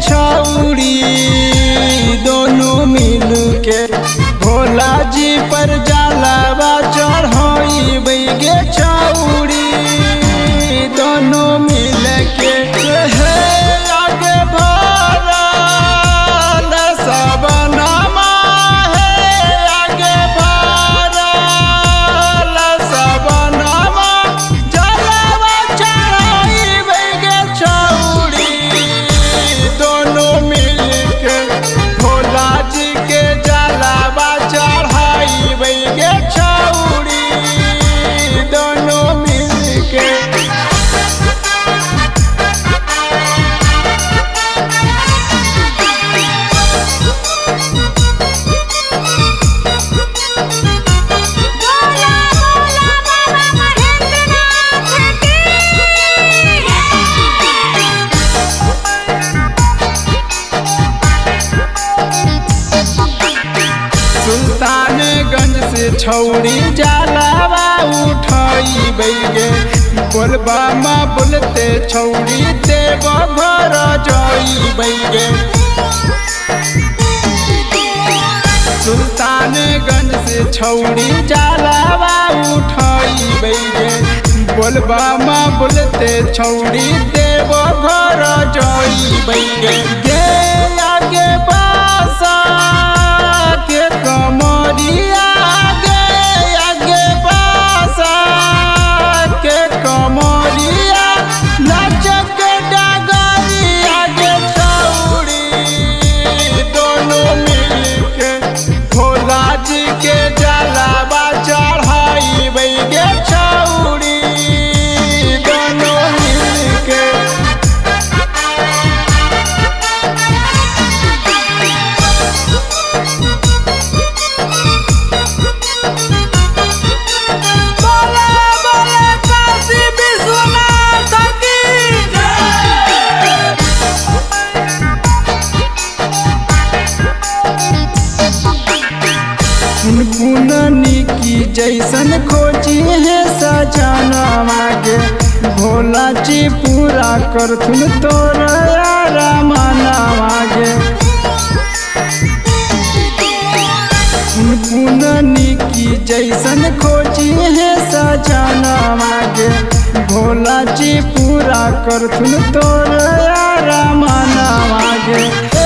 छाऊं छौड़ी जलावा उठाई बैगे। बोलबा माँ बोलते छौड़ी देव घर जाई बैगे। सुल्तानगंज से छौड़ी जलावा उठाई बैगे। बोलबा माँ बोलते छौड़ी देव घर गे पुनपुननी की जैसन खोजी है सजाना मागे। भोला जी पूरा करथुन तोर रामाना मागे। पुनपुननी की जैसन खोजी है सजाना मागे। भोला जी पूरा करथुन तोर रामाना मागे।